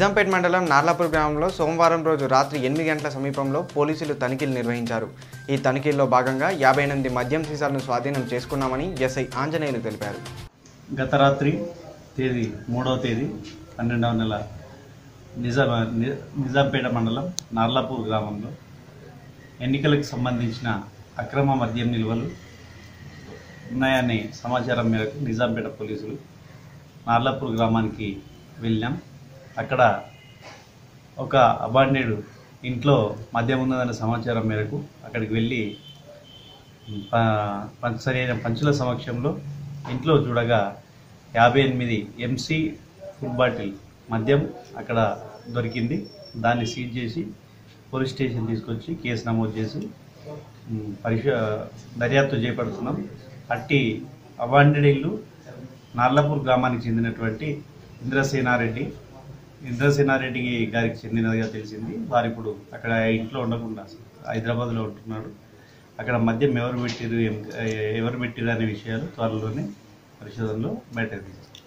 నిజాంపేట్ మండలం నార్లాపూర్ గ్రామంలో సోమవారం రోజు రాత్రి ఎనిమిది గంటల సమీపంలో పోలీసులు తనిఖీలు నిర్వహించారు. ఈ తనిఖీల్లో భాగంగా యాభై ఎనిమిది మద్యం సీసాలను స్వాధీనం చేసుకున్నామని ఎస్ఐ ఆంజనేయులు తెలిపారు. గత రాత్రి తేదీ మూడవ తేదీ పన్నెండవ నెల నిజాం నిజాంపేట మండలం నార్లాపూర్ గ్రామంలో ఎన్నికలకు సంబంధించిన అక్రమ మద్యం నిల్వలు ఉన్నాయనే సమాచారం మేరకు నిజాంపేట పోలీసులు నార్లాపూర్ గ్రామానికి వెళ్ళాం. అక్కడ ఒక అబాండెడ్ ఇంట్లో మద్యం ఉన్నదనే సమాచారం మేరకు అక్కడికి వెళ్ళి ప- పం- సరైన పంచుల సమక్షంలో ఇంట్లో చూడగా యాభై ఎనిమిది ఎంసీ ఫుడ్ బాటిల్ మద్యం అక్కడ దొరికింది. దాన్ని సీజ్ చేసి పోలీస్ స్టేషన్ తీసుకొచ్చి కేసు నమోదు చేసి ఉమ్, పరిశ దర్యాప్తు చేపడుతున్నాం. అట్టి అవాండెడ్ ఇల్లు నార్లాపూర్ గ్రామానికి చెందినటువంటి ఇంద్రసేనారెడ్డి ఇంద్రసేనారెడ్డి గారికి చెందినదిగా తెలిసింది. వారు ఇప్పుడు అక్కడ ఇంట్లో ఉండకుండా హైదరాబాద్లో ఉంటున్నాడు. అక్కడ మద్యం ఎవరు పెట్టిరు ఎవరు పెట్టిరు అనే విషయాలు త్వరలోనే పరిశోధనలో బయటకు తీస్తారు